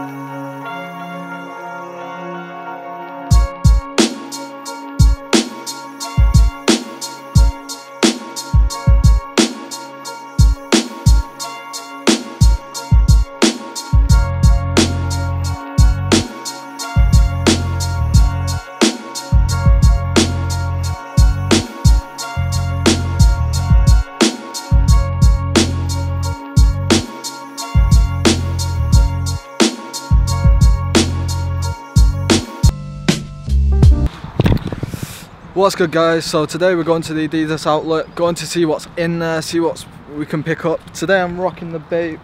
Música What's good guys? So today we're going to the Adidas outlet, going to see what's in there, see what we can pick up. Today I'm rocking the Bape